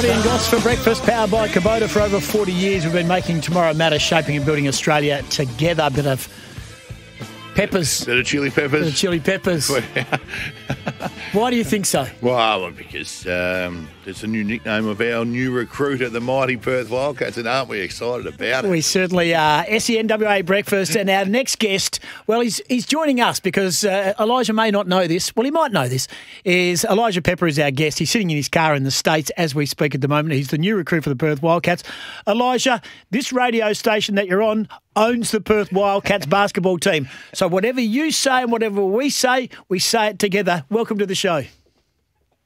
Scotty and Goss for breakfast, powered by Kubota. For over 40 years, we've been making tomorrow matter, shaping and building Australia together. A bit of peppers, Bit of chili bit of peppers. chili peppers. Why do you think so? Well, because um, it's a new nickname of our new recruit at the mighty Perth Wildcats, and aren't we excited about it? We certainly are. SENWA breakfast, and our next guest, well, he's he's joining us because uh, Elijah may not know this. Well, he might know this. Is Elijah Pepper is our guest? He's sitting in his car in the states as we speak at the moment. He's the new recruit for the Perth Wildcats. Elijah, this radio station that you're on owns the Perth Wildcats basketball team. So whatever you say and whatever we say, we say it together. Welcome to the show.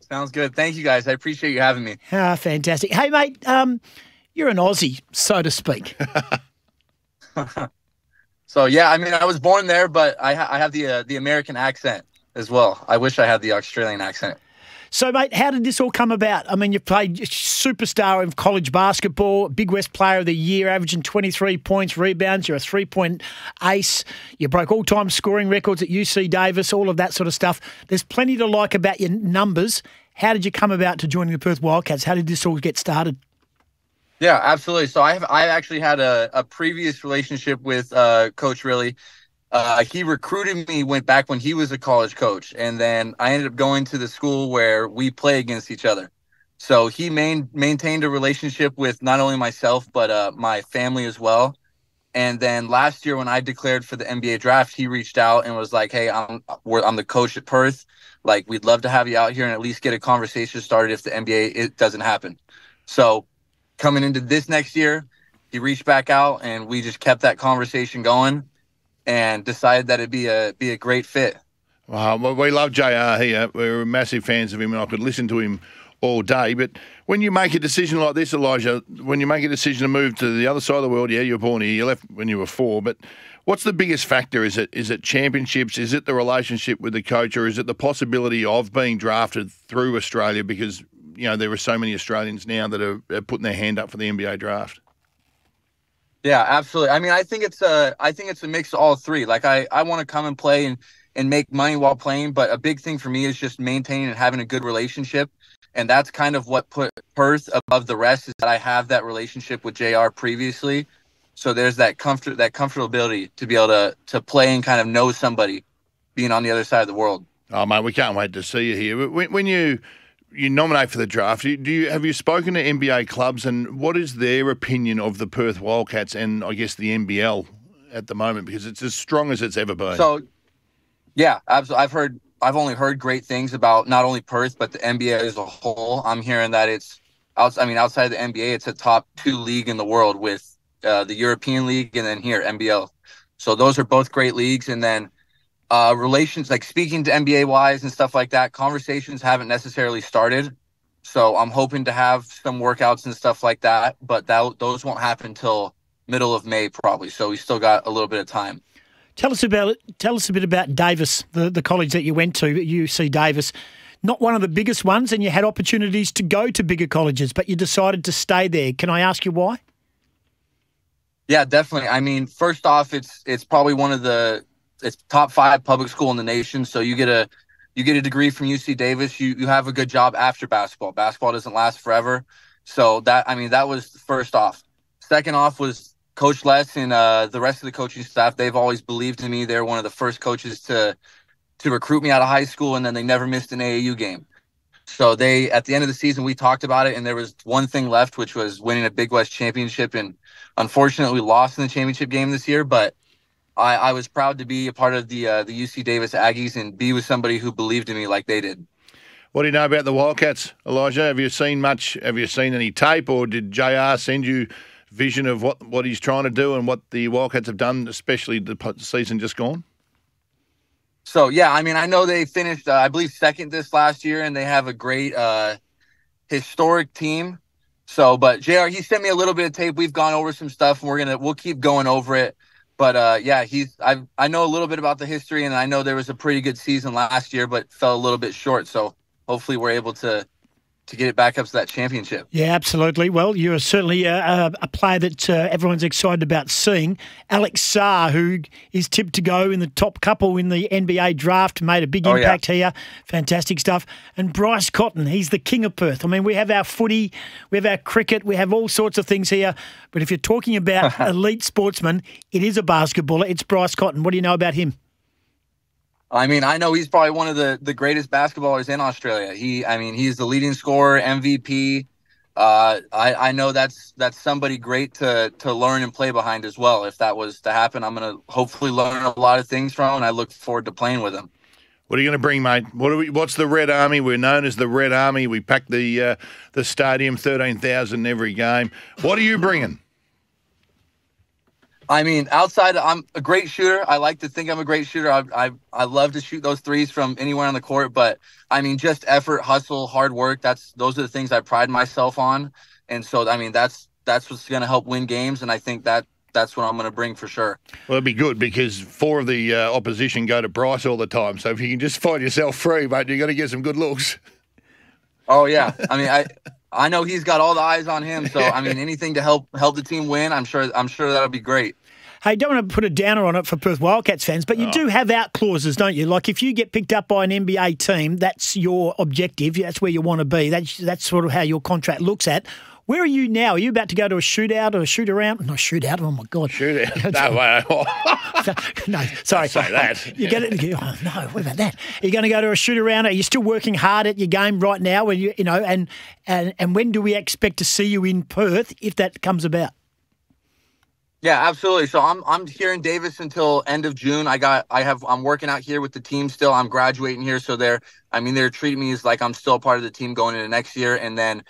Sounds good. Thank you guys. I appreciate you having me. Ah, fantastic. Hey, mate, um, you're an Aussie, so to speak. So yeah, I mean, I was born there, but I, ha- I have the uh, the American accent as well. I wish I had the Australian accent. So, mate, how did this all come about? I mean, you played superstar of college basketball, Big West Player of the Year, averaging 23 points, rebounds. You're a three point ace. You broke all time scoring records at UC Davis, all of that sort of stuff. There's plenty to like about your numbers. How did you come about to joining the Perth Wildcats? How did this all get started? Yeah, absolutely. So I have I actually had a, a previous relationship with uh, Coach Rillie. Uh, he recruited me went back when he was a college coach, and then I ended up going to the school where we play against each other. So he main, maintained a relationship with not only myself but uh, my family as well. And then last year, when I declared for the NBA draft, he reached out and was like, "Hey, I'm I'm the coach at Perth. Like, we'd love to have you out here and at least get a conversation started if the NBA it doesn't happen." So coming into this next year, he reached back out and we just kept that conversation going and decided that it'd be a be a great fit. Wow, well, we love JR here. We're massive fans of him, and I could listen to him all day. But when you make a decision like this, Elijah, when you make a decision to move to the other side of the world, yeah, you're born here. You left when you were four, but what's the biggest factor? Is it is it championships? Is it the relationship with the coach, or is it the possibility of being drafted through Australia? Because you know there are so many Australians now that are, are putting their hand up for the NBA draft. Yeah, absolutely. I mean, I think it's a I think it's a mix of all three. Like I I want to come and play and and make money while playing, but a big thing for me is just maintaining and having a good relationship. And that's kind of what put Perth above the rest is that I have that relationship with JR previously. So there's that comfort that comfortability to be able to to play and kind of know somebody being on the other side of the world. Oh mate, we can't wait to see you here. When, when you you nominate for the draft, do you, have you spoken to NBA clubs and what is their opinion of the Perth Wildcats and I guess the NBL at the moment because it's as strong as it's ever been. So, yeah, I've, I've heard, I've only heard great things about not only Perth but the NBL as a whole. I'm hearing that it's, I mean, outside the NBA, it's a top two league in the world with uh, the European League and then here NBL. So those are both great leagues, and then uh, relations like speaking to NBA wise and stuff like that. Conversations haven't necessarily started. So I'm hoping to have some workouts and stuff like that, but that those won't happen till middle of May probably. So we still got a little bit of time. Tell us about tell us a bit about Davis, the, the college that you went to, UC Davis. Not one of the biggest ones, and you had opportunities to go to bigger colleges, but you decided to stay there. Can I ask you why? Yeah, definitely. I mean, first off, it's it's probably one of the it's top five public school in the nation. So you get a you get a degree from UC Davis. You you have a good job after basketball. Basketball doesn't last forever. So that I mean that was first off. Second off was Coach Les and uh, the rest of the coaching staff. They've always believed in me. They're one of the first coaches to to recruit me out of high school, and then they never missed an AAU game. So they at the end of the season we talked about it, and there was one thing left, which was winning a Big West championship. And unfortunately, we lost in the championship game this year, but I, I was proud to be a part of the uh, the UC Davis Aggies and be with somebody who believed in me like they did. what do you know about the Wildcats, Elijah? Have you seen much? Have you seen any tape, or did JR send you vision of what, what he's trying to do and what the Wildcats have done, especially the season just gone? So yeah, I mean, I know they finished, uh, I believe, second this last year, and they have a great uh, historic team. So, but Jr. He sent me a little bit of tape. We've gone over some stuff, and we're gonna we'll keep going over it. But uh, yeah, he's I I know a little bit about the history, and I know there was a pretty good season last year, but fell a little bit short. So hopefully, we're able to to get it back up to that championship. Yeah, absolutely. Well, you're certainly a, a player that uh, everyone's excited about seeing. Alex Sarr, who is tipped to go in the top couple in the NBA draft, made a big Oh, impact here. Fantastic stuff. And Bryce Cotton, he's the king of Perth. I mean, we have our footy, we have our cricket, we have all sorts of things here. But if you're talking about elite sportsmen, it is a basketballer. It's Bryce Cotton. What do you know about him? I mean, I know he's probably one of the, the greatest basketballers in Australia. He, I mean, he's the leading scorer, MVP. Uh, I, I know that's that's somebody great to to learn and play behind as well. If that was to happen, I'm gonna hopefully learn a lot of things from, him, and I look forward to playing with him. What are you going to bring, mate? What are we, what's the Red Army? We're known as the Red Army. We pack the uh, the stadium, thirteen thousand every game. What are you bringing? I mean, outside, I'm a great shooter. I like to think I'm a great shooter. I, I, I love to shoot those threes from anywhere on the court. But I mean, just effort, hustle, hard work. That's those are the things I pride myself on. And so, I mean, that's that's what's going to help win games. And I think that that's what I'm going to bring for sure. Well, it'd be good because four of the uh, opposition go to Bryce all the time. So if you can just find yourself free, mate, you're going to get some good looks. Oh yeah, I mean, I I know he's got all the eyes on him. So I mean, anything to help help the team win, I'm sure I'm sure that'll be great. Hey, don't want to put a downer on it for Perth Wildcats fans, but you oh. do have out clauses, don't you? Like if you get picked up by an NBA team, that's your objective. That's where you want to be. That's that's sort of how your contract looks at. Where are you now? Are you about to go to a shootout or a shoot around? No, shootout. Oh my god. Shoot it. no, wait. no, sorry. say that. You get it. Oh, no, what about that? Are you going to go to a shoot around? Are you still working hard at your game right now? When you, you know, and and and when do we expect to see you in Perth if that comes about? Yeah, absolutely. So I'm I'm here in Davis until end of June. I got I have I'm working out here with the team still. I'm graduating here, so they're I mean they're treating me as like I'm still a part of the team going into next year, and then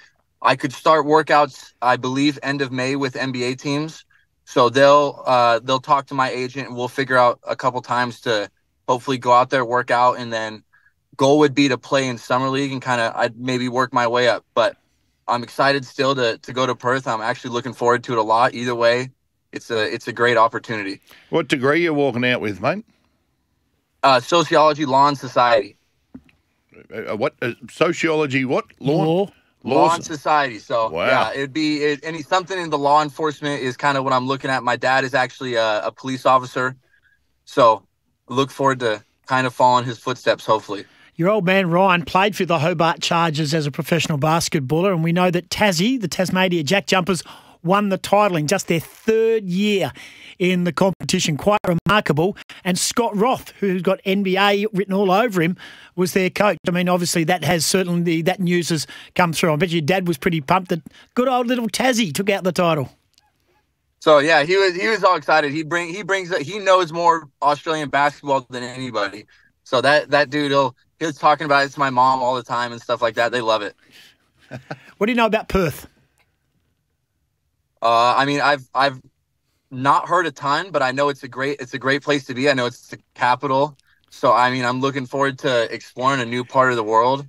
I could start workouts I believe end of May with NBA teams. So they'll uh, they'll talk to my agent and we'll figure out a couple times to hopefully go out there work out, and then goal would be to play in summer league and kind of I'd maybe work my way up, but. I'm excited still to, to go to Perth. I'm actually looking forward to it a lot. Either way, it's a it's a great opportunity. what degree you walking out with, mate? Uh, sociology, law, and society. Uh, what uh, sociology? What law? Law. Law Law. and society. So Wow. yeah, it'd be it, any something in the law enforcement is kind of what I'm looking at. My dad is actually a, a police officer, so look forward to kind of following his footsteps. Hopefully. Your old man Ryan played for the Hobart Chargers as a professional basketballer, and we know that Tassie, the Tasmania Jack Jumpers, won the title in just their third year in the competition. Quite remarkable. And Scott Roth, who's got NBA written all over him, was their coach. I mean, obviously that has certainly that news has come through. I bet your dad was pretty pumped that good old little Tassie took out the title. So yeah, he was he was all excited. He bring he brings he knows more Australian basketball than anybody. So that that dude he'll he was talking about it to my mom all the time and stuff like that. They love it. What do you know about Perth? Uh, I mean, I've I've not heard a ton, but I know it's a great it's a great place to be. I know it's the capital, so I mean, I'm looking forward to exploring a new part of the world.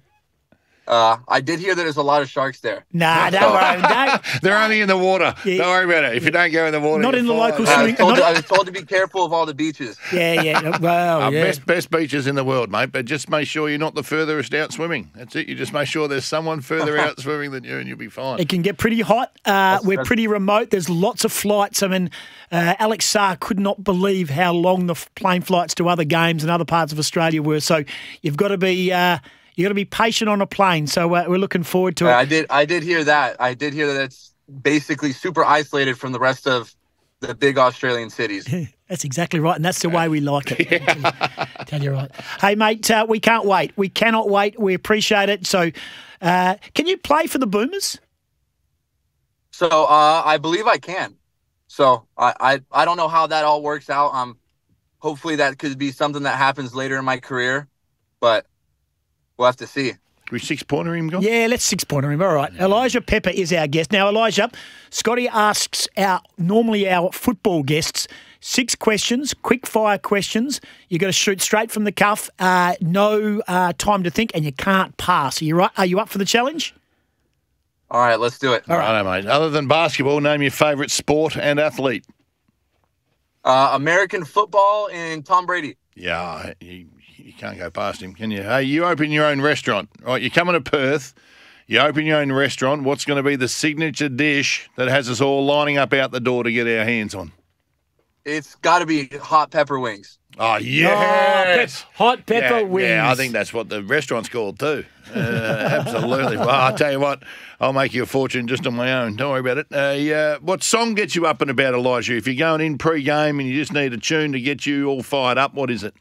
Uh, I did hear that there's a lot of sharks there. Nah, don't worry. Don't, They're only in the water. Yeah. Don't worry about it. If you don't go in the water, Not in the fine. local I swimming- was, told not- to, I was told to be careful of all the beaches. yeah, yeah. Well, Uh, yeah. Best best beaches in the world, mate. But just make sure you're not the furthest out swimming. That's it. You just make sure there's someone further out swimming than you, and you'll be fine. It can get pretty hot. Uh, we're that's- pretty remote. There's lots of flights. I mean, uh, Alex Sarr could not believe how long the f- plane flights to other games and other parts of Australia were. So you've got to be uh, you got to be patient on a plane. So uh, we're looking forward to it. I did I did hear that. I did hear that it's basically super isolated from the rest of the big Australian cities. That's exactly right, and that's the way we like it. Tell you right. Hey, mate, uh, we can't wait. We cannot wait. We appreciate it. So, uh, can you play for the Boomers? So uh, I believe I can. So I, I I don't know how that all works out. Um, hopefully that could be something that happens later in my career, but we'll have to see. We six pointer him, gone. Yeah, let's six pointer him. All right. Elijah Pepper is our guest. Now, Elijah, Scotty asks our normally our football guests six questions, quick fire questions. you got to shoot straight from the cuff, uh, no uh, time to think, and you can't pass. Are you right? Are you up for the challenge? All right, let's do it. All right, mate. Other than basketball, name your favourite sport and athlete. Uh, American football and Tom Brady. Yeah, you, you can't go past him, can you? Hey, you open your own restaurant, right? You're coming to Perth. You open your own restaurant. What's going to be the signature dish that has us all lining up out the door to get our hands on? It's got to be hot pepper wings. Oh, Oh, yes. pep- hot pepper yeah, wings. Yeah, I think that's what the restaurant's called too. Uh, absolutely. Well, I'll tell you what, I'll make you a fortune just on my own. Don't worry about it. Uh, yeah, what song gets you up and about, Elijah? If you're going in pre-game and you just need a tune to get you all fired up, what is it?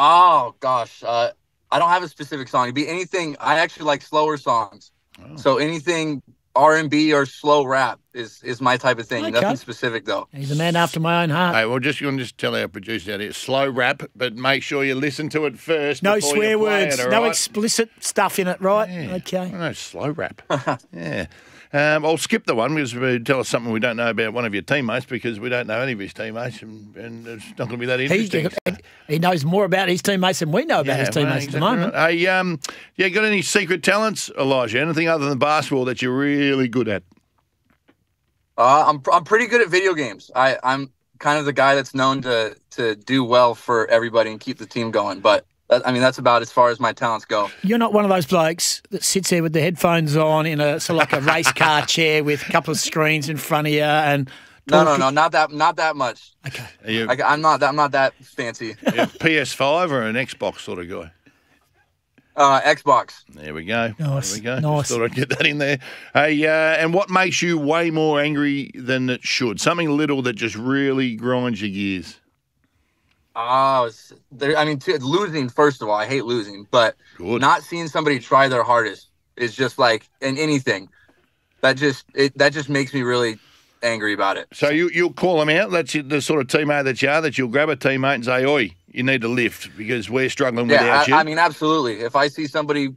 Oh gosh, uh, I don't have a specific song. It'd be anything. I actually like slower songs, Oh. so anything R and B or slow rap is is my type of thing. Okay. Nothing specific though. He's a man after my own heart. Hey, well, just you can just tell our producer that it's slow rap, but make sure you listen to it first. no before you swear play words, it, no right? explicit stuff in it, right? Yeah. Okay. No, slow rap. yeah. Um, I'll skip the one because we tell us something we don't know about one of your teammates because we don't know any of his teammates and, and it's not going to be that interesting. he knows more about his teammates than we know about his well, teammates at the moment. right. Hey, um, yeah, got any secret talents, Elijah? Anything other than basketball that you're really good at? Uh, I'm I'm pretty good at video games. I I'm kind of the guy that's known to to do well for everybody and keep the team going. But that, I mean, that's about as far as my talents go. You're not one of those blokes that sits there with the headphones on in a sort of like a race car chair with a couple of screens in front of you and. No, no, no, not that not that much. Okay. You, I, I'm not that I'm not that fancy. are you a PS5 or an Xbox sort of guy? Uh, Xbox. There we go. Nice, There we go. nice. Just thought I'd get that in there. Hey, uh, and what makes you way more angry than it should? Something little that just really grinds your gears. Oh, I mean, t- losing. First of all, I hate losing, but Good. not seeing somebody try their hardest is just like in anything. That just it that just makes me really angry about it. So you you'll call them out. That's the sort of teammate that you are. That you'll grab a teammate and say, "Oi, you need to lift because we're struggling Yeah, without I, you." I mean, absolutely. If I see somebody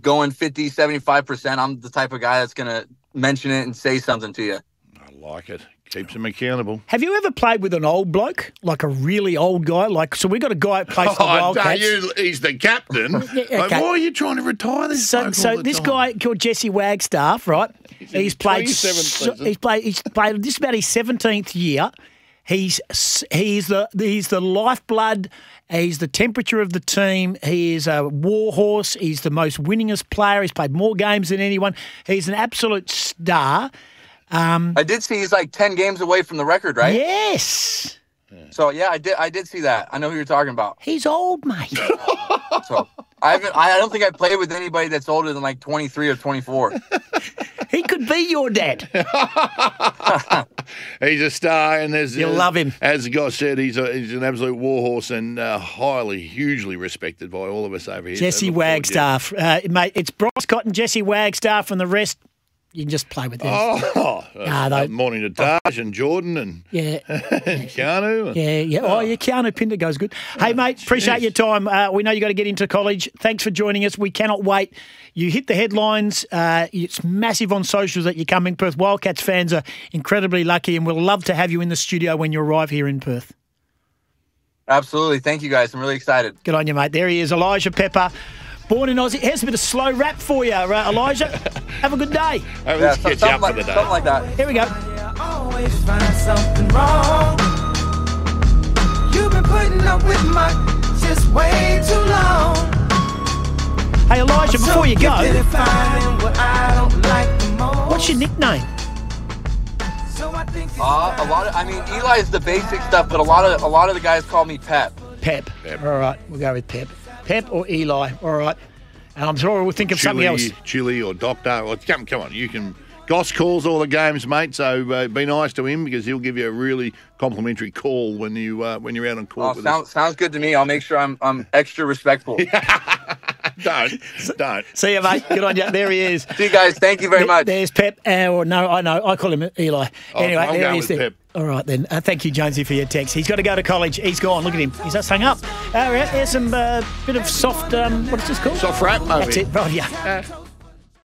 going 50, 75 percent, I'm the type of guy that's gonna mention it and say something to you. I like it. Keeps them accountable. Have you ever played with an old bloke, like a really old guy? Like, so we got a guy that plays Oh, Wildcats. you, he's the captain. Yeah, Like, why are you trying to retire this So, so this time? guy called Jesse Wagstaff, right? in He's played. so- he's played. He's played just about his seventeenth year. He's he's the he's the lifeblood. He's the temperature of the team. He is a warhorse. He's the most winningest player. He's played more games than anyone. He's an absolute star. I did see he's like 10 games away from the record, right? Yes, So yeah, I did I did see that. I know who you're talking about. he's old, mate. So I haven't I don't think I played with anybody that's older than like 23 or 24. he could be your dad. He's a star, and there's You uh, love him. As the guy said, he's a, he's an absolute warhorse and uh, highly, hugely respected by all of us over here. Jesse look forward to- Wagstaff, uh, mate. It's Bryce Cotton, Jesse Wagstaff, and the rest. You can just play with them. Oh, Ah, uh, they- morning to Taj and Jordan and, Yeah. and Keanu. Yeah, yeah. Oh, yeah, Keanu Pinder goes good. Hey, mate, appreciate your time. Uh, we know you got to get into college. Thanks for joining us. We cannot wait. You hit the headlines. Uh, it's massive on socials that you come in Perth. Wildcats fans are incredibly lucky, and we'll love to have you in the studio when you arrive here in Perth. Absolutely. Thank you guys. I'm really excited. Good on you, mate. There he is, Elijah Pepper. Born in Aussie. Here's a bit of slow rap for you, uh, Elijah. Have a good day. Hey, Yeah, let's so- get you something, like, for the day. something like that. Here we go. I always find something wrong. You've been putting up with my just way too long. Hey, Elijah, So before you go, what I don't like the most. what's your nickname? So I think it's Uh, a lot of, I mean, Eli's the basic stuff, but a lot of, a lot of the guys call me Pep. Pep. Pep. All right, we'll go with Pep. Pep or Eli. All right. And I'm sure we'll think of something else. Chili, Chili or Doctor. Well, come, come on, you can. Goss calls all the games, mate. So uh, be nice to him because he'll give you a really complimentary call when you uh, when you're out on Oh, court with sounds sounds good to me. I'll make sure I'm I'm extra respectful. us. Don't, don't. See you, mate. Good on you. There he is. See you guys. Thank you very There- much. There's Pep. Uh, or no, I know. I call him Eli. Oh, Anyway, I'm there going he is. with there. Pep. All right, then. Uh, thank you, Jonesy, for your text. He's got to go to college. He's gone. Look at him. He's just hung up. Uh, here's some uh, bit of soft, um, what's this called? Soft rap, maybe. That's it. Right, yeah.